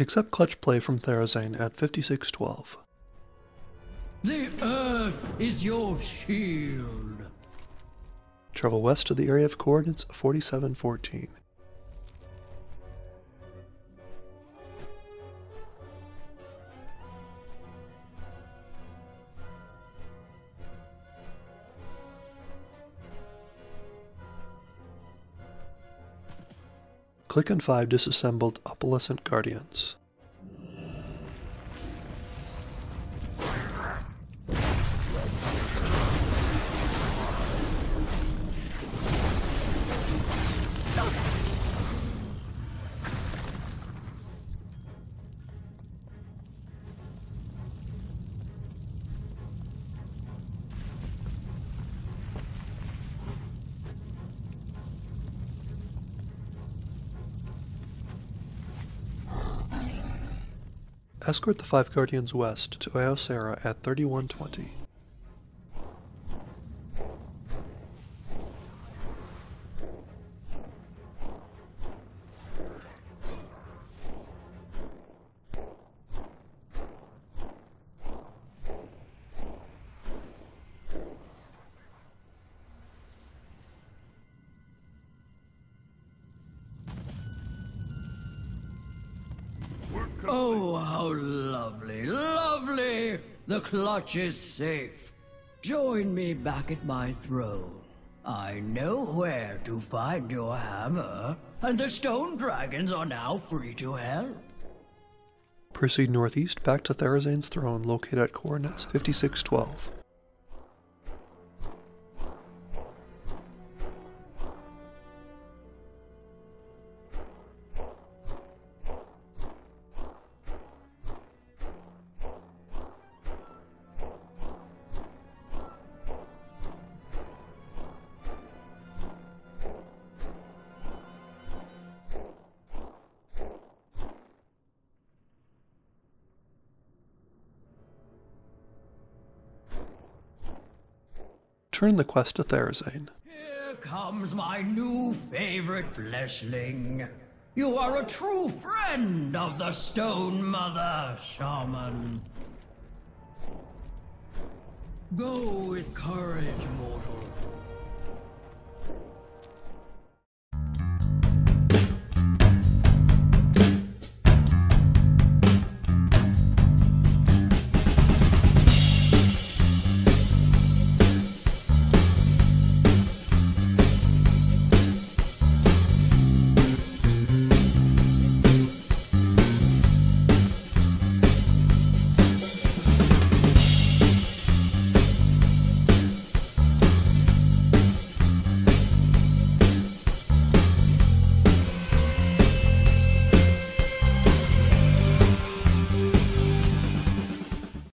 Accept clutch play from Therazane at 5612. The earth is your shield. Travel west to the area of coordinates 4714. Click on 5 disassembled opalescent guardians. Escort the five Guardians west to Aeosera at 3120. Oh, how lovely, lovely! The clutch is safe. Join me back at my throne. I know where to find your hammer, and the stone dragons are now free to help. Proceed northeast back to Therazane's throne located at coordinates 5612. Turn the quest to Therazane. Here comes my new favorite fleshling. You are a true friend of the Stone Mother, Shaman. Go with courage, mortal.